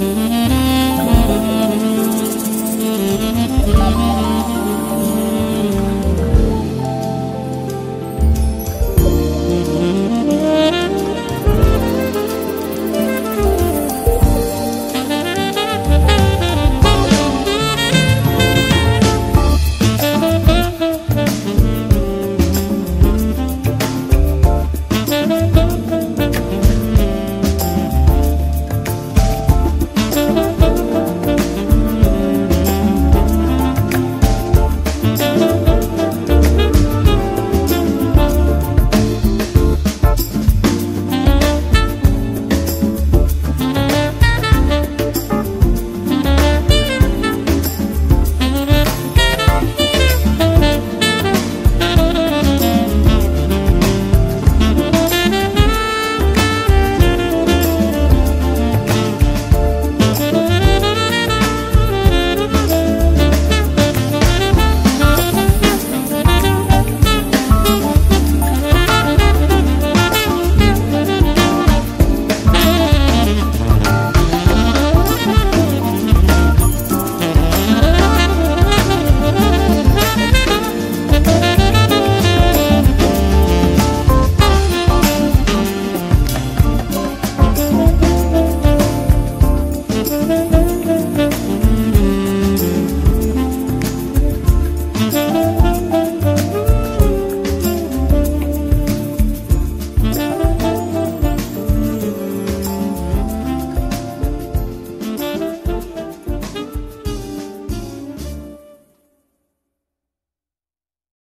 Música